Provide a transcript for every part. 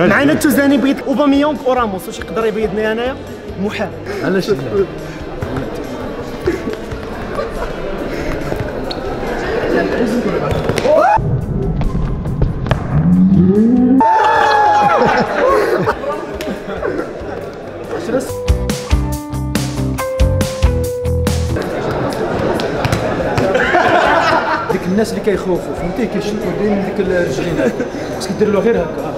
معنا التوزاني بيض اوباميونغ وراموس واش يقدر يبيضني انايا؟ محال علاش لا؟ الناس اللي كيخوفوا فهمتي؟ كيشدوا بين ديك الرجلين خاصك دير له غير هكا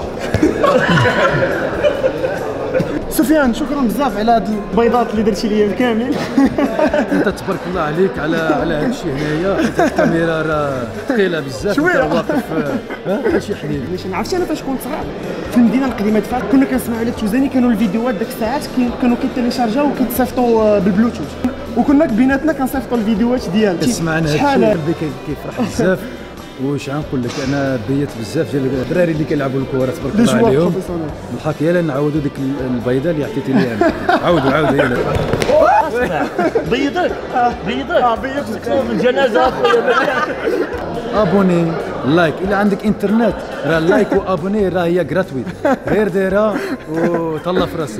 سفيان شكرا بزاف على هاد البيضات اللي درتي لي كامل انت تبارك الله عليك على على هذا الشيء هنايا. الكاميرا راه ثقيلة بزاف. انت واقف بحال شي علاش أنا عرفتي أنا فاش كنت صغير في المدينة القديمة دفاع كنا كنسمعوا على التوزاني كانوا الفيديوهات ديك الساعات كانوا كي téléchargaw وكيتصيفطوا آه، بالبلوتوث. وكنا بيناتنا كنصيفطوا الفيديوهات ديال سمعنا شحال كيفرح بزاف. واش غنقول لك أنا بيت بزاف ديال الدراري اللي كيلعبوا الكرة تبارك الله عليهم. الحق يلا نعاودوا ديك ال- البيضة اللي عطيتي لي أنا. عاودوا عاودوا يلا. بيضك بيضك آه بيض صوب الجنازه abonnez like. إلا عندك إنترنت راه like و abonnez راه هي gratuite غير دايرة وطلع في راسك.